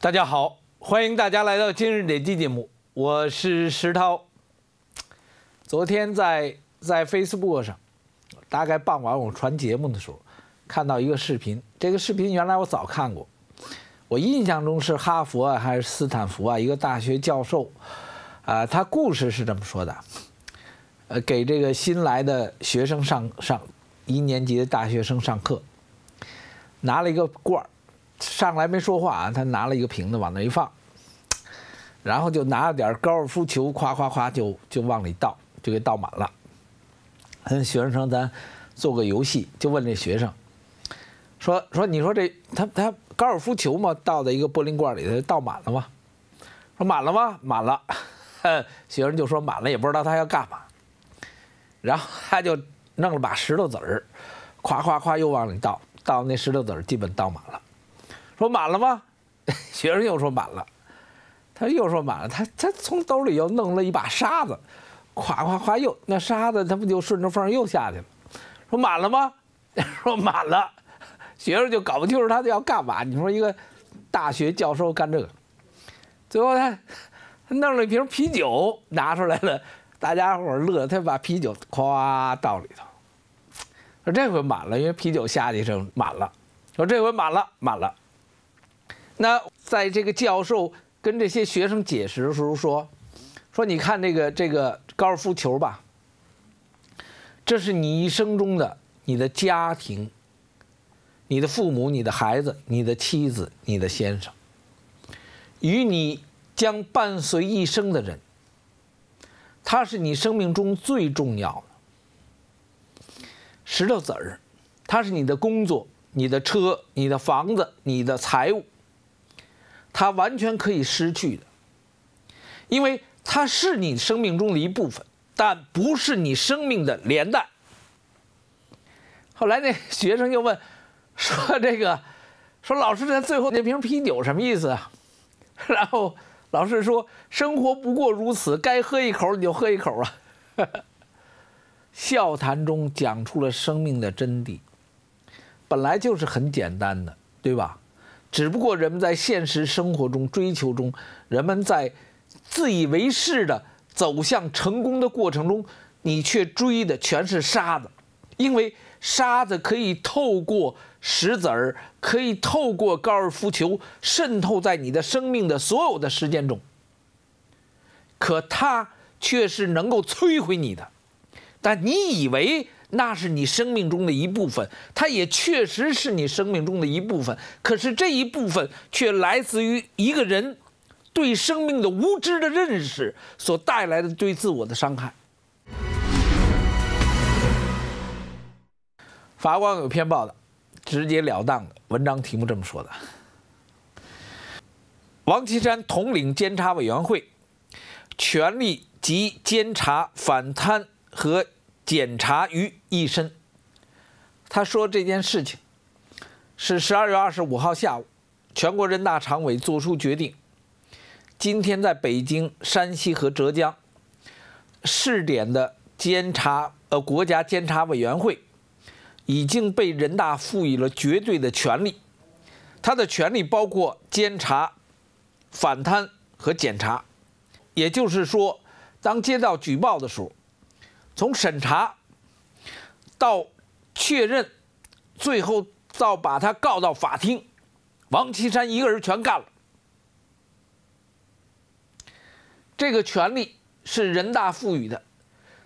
大家好，欢迎大家来到今日点击节目，我是石涛。昨天在在 Facebook 上，大概傍晚我传节目的时候，看到一个视频。这个视频原来我早看过，我印象中是哈佛啊还是斯坦福啊一个大学教授，啊，他故事是这么说的，呃，给这个新来的学生上上一年级的大学生上课，拿了一个罐儿。上来没说话啊，他拿了一个瓶子往那一放，然后就拿了点高尔夫球，夸夸夸就就往里倒，就给倒满了。跟学生说：“咱做个游戏，就问这学生，说说你说这他他高尔夫球嘛，倒在一个玻璃罐里头，倒满了吗？说满了吗？满了。学生就说满了，也不知道他要干嘛。然后他就弄了把石头子儿，夸夸夸又往里倒，倒那石头子儿基本倒满了。说满了吗？学生又说满了，他又说满了。他他从兜里又弄了一把沙子，咵咵咵又那沙子他不就顺着缝又下去了？说满了吗？说满了。学生就搞不清楚他要干嘛。你说一个大学教授干这个，最后他他弄了一瓶啤酒拿出来了，大家伙乐，他把啤酒咵倒里头。说这回满了，因为啤酒下去时满了。说这回满了，满了。那在这个教授跟这些学生解释的时候说：“说你看这个这个高尔夫球吧，这是你一生中的你的家庭、你的父母、你的孩子、你的妻子、你的先生，与你将伴随一生的人，他是你生命中最重要的石头子儿，他是你的工作、你的车、你的房子、你的财物。”它完全可以失去的，因为它是你生命中的一部分，但不是你生命的连带。后来那学生又问，说这个，说老师，那最后那瓶啤酒什么意思啊？然后老师说，生活不过如此，该喝一口你就喝一口啊。笑谈中讲出了生命的真谛，本来就是很简单的，对吧？只不过人们在现实生活中追求中，人们在自以为是的走向成功的过程中，你却追的全是沙子，因为沙子可以透过石子儿，可以透过高尔夫球渗透在你的生命的所有的时间中，可它却是能够摧毁你的，但你以为。那是你生命中的一部分，它也确实是你生命中的一部分。可是这一部分却来自于一个人对生命的无知的认识所带来的对自我的伤害。法官有篇报道，直截了当的文章题目这么说的：王岐山统领监察委员会，权力及监察反贪和。检查于一身。他说这件事情是十二月二十五号下午，全国人大常委作出决定。今天在北京、山西和浙江试点的监察呃国家监察委员会已经被人大赋予了绝对的权利。他的权利包括监察、反贪和检查。也就是说，当接到举报的时候。从审查到确认，最后到把他告到法庭，王岐山一个人全干了。这个权利是人大赋予的，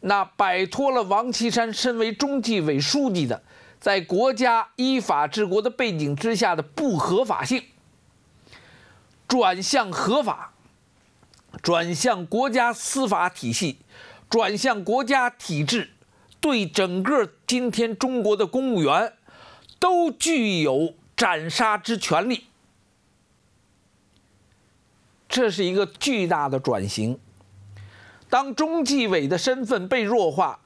那摆脱了王岐山身为中纪委书记的，在国家依法治国的背景之下的不合法性，转向合法，转向国家司法体系。转向国家体制，对整个今天中国的公务员，都具有斩杀之权利。这是一个巨大的转型。当中纪委的身份被弱化，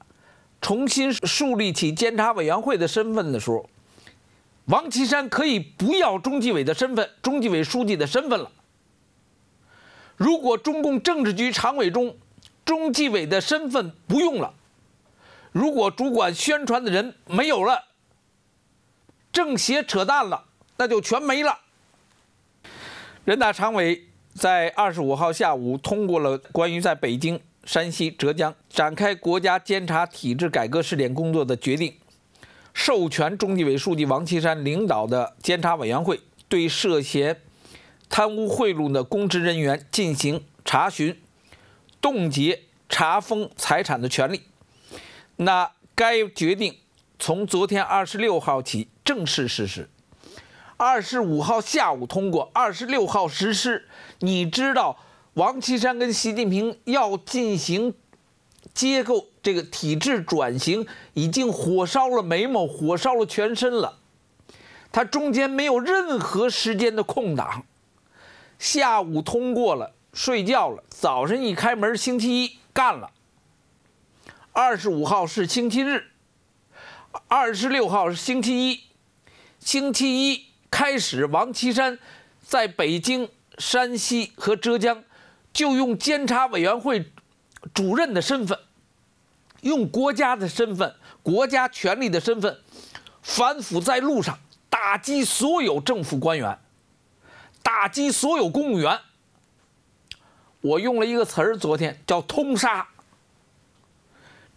重新树立起监察委员会的身份的时候，王岐山可以不要中纪委的身份、中纪委书记的身份了。如果中共政治局常委中，中纪委的身份不用了，如果主管宣传的人没有了，政协扯淡了，那就全没了。人大常委在二十五号下午通过了关于在北京、山西、浙江展开国家监察体制改革试点工作的决定，授权中纪委书记王岐山领导的监察委员会对涉嫌贪污贿赂的公职人员进行查询、冻结、查封财产的权利。那该决定从昨天二十六号起正式实施。二十五号下午通过，二十六号实施。你知道，王岐山跟习近平要进行结构这个体制转型，已经火烧了眉毛，火烧了全身了。他中间没有任何时间的空档。下午通过了，睡觉了。早上一开门，星期一干了。二十五号是星期日，二十六号是星期一，星期一。开始，王岐山在北京、山西和浙江，就用监察委员会主任的身份，用国家的身份、国家权力的身份，反腐在路上，打击所有政府官员，打击所有公务员。我用了一个词儿，昨天叫“通杀”。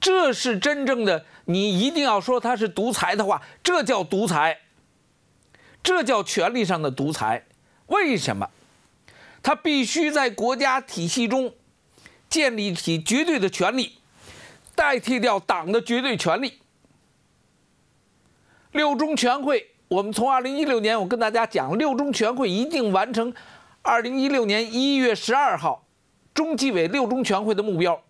这是真正的，你一定要说他是独裁的话，这叫独裁。这叫权力上的独裁，为什么？他必须在国家体系中建立起绝对的权力，代替掉党的绝对权力。六中全会，我们从二零一六年，我跟大家讲，六中全会一定完成二零一六年一月十二号中纪委六中全会的目标。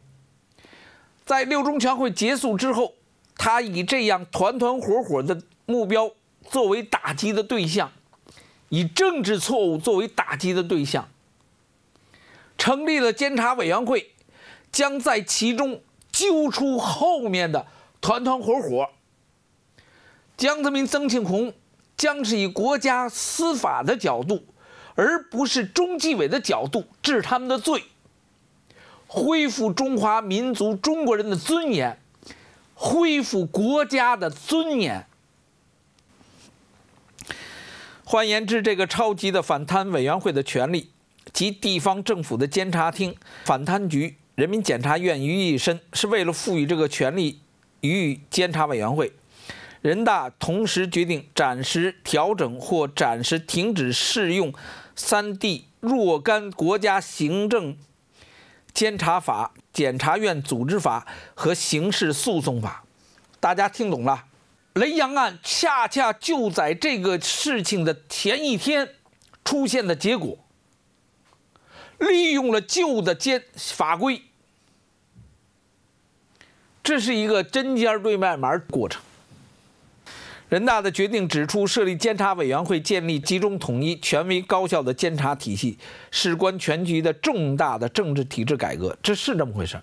在六中全会结束之后，他以这样团团伙伙的目标。作为打击的对象，以政治错误作为打击的对象，成立了监察委员会，将在其中揪出后面的团团伙伙。江泽民、曾庆红将是以国家司法的角度，而不是中纪委的角度治他们的罪，恢复中华民族中国人的尊严，恢复国家的尊严。换言之，这个超级的反贪委员会的权力及地方政府的监察厅、反贪局、人民检察院于一身，是为了赋予这个权力予以监察委员会。人大同时决定暂时调整或暂时停止适用三地若干国家行政监察法、检察院组织法和刑事诉讼法。大家听懂了？雷洋案恰恰就在这个事情的前一天出现的结果，利用了旧的监法规，这是一个针尖对麦芒过程。人大的决定指出，设立监察委员会，建立集中统一、权威高效的监察体系，事关全局的重大的政治体制改革，这是这么回事儿。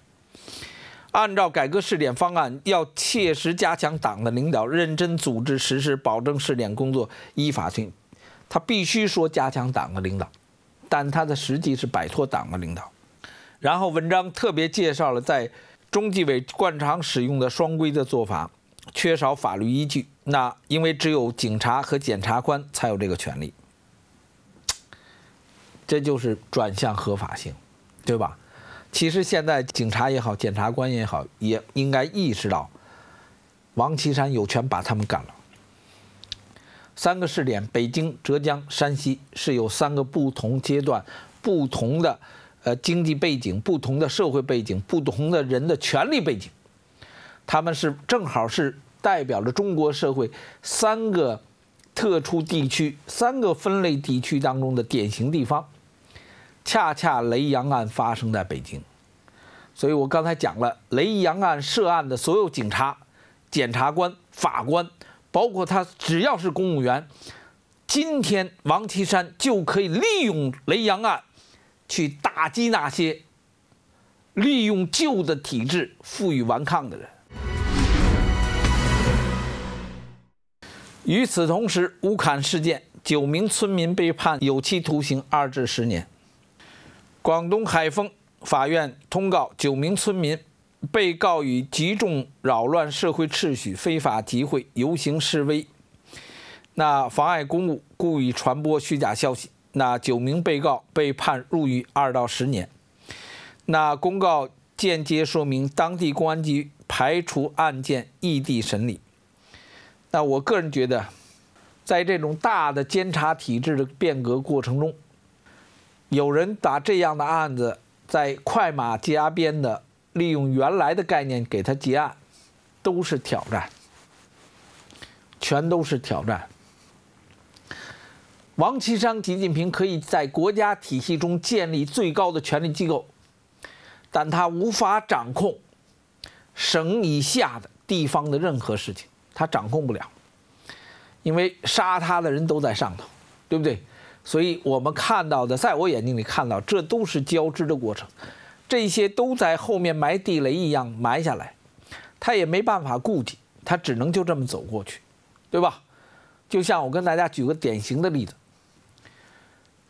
按照改革试点方案，要切实加强党的领导，认真组织实施，保证试点工作依法进。他必须说加强党的领导，但他的实际是摆脱党的领导。然后文章特别介绍了在中纪委惯常使用的双规的做法，缺少法律依据。那因为只有警察和检察官才有这个权利，这就是转向合法性，对吧？其实现在警察也好，检察官也好，也应该意识到，王岐山有权把他们干了。三个试点，北京、浙江、山西是有三个不同阶段、不同的呃经济背景、不同的社会背景、不同的人的权利背景，他们是正好是代表着中国社会三个特殊地区、三个分类地区当中的典型地方。恰恰雷洋案发生在北京，所以我刚才讲了，雷洋案涉案的所有警察、检察官、法官，包括他只要是公务员，今天王岐山就可以利用雷洋案去打击那些利用旧的体制负隅顽抗的人。与此同时，乌坎事件九名村民被判有期徒刑二至十年。广东海丰法院通告九名村民，被告以集中扰乱社会秩序、非法集会、游行示威、那妨碍公务、故意传播虚假消息、那九名被告被判入狱二到十年。那公告间接说明当地公安局排除案件异地审理。那我个人觉得，在这种大的监察体制的变革过程中，有人把这样的案子在快马加鞭的利用原来的概念给他结案，都是挑战，全都是挑战。王岐山、习近平可以在国家体系中建立最高的权力机构，但他无法掌控省以下的地方的任何事情，他掌控不了，因为杀他的人都在上头，对不对？所以我们看到的，在我眼睛里看到，这都是交织的过程，这些都在后面埋地雷一样埋下来，他也没办法顾及，他只能就这么走过去，对吧？就像我跟大家举个典型的例子。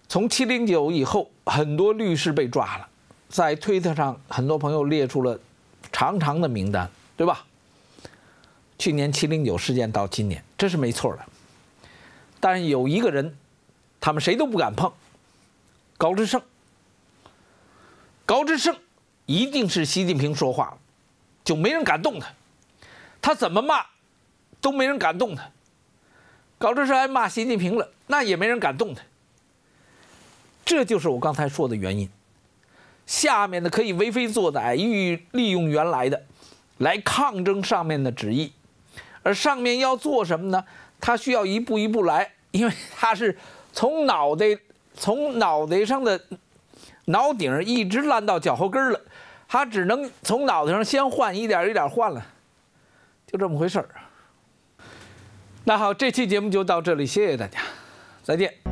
从七零九以后，很多律师被抓了，在推特上，很多朋友列出了长长的名单，对吧？去年七零九事件到今年，这是没错的。但有一个人，他们谁都不敢碰，高志胜。高志胜一定是习近平说话了，就没人敢动他，他怎么骂，都没人敢动他。高志胜还骂习近平了，那也没人敢动他。这就是我刚才说的原因。下面的可以为非作歹，欲利用原来的来抗争上面的旨意，而上面要做什么呢？他需要一步一步来，因为他是从脑袋从脑袋上的脑顶一直烂到脚后跟了，他只能从脑袋上先换，一点一点换了，就这么回事儿。那好，这期节目就到这里，谢谢大家，再见。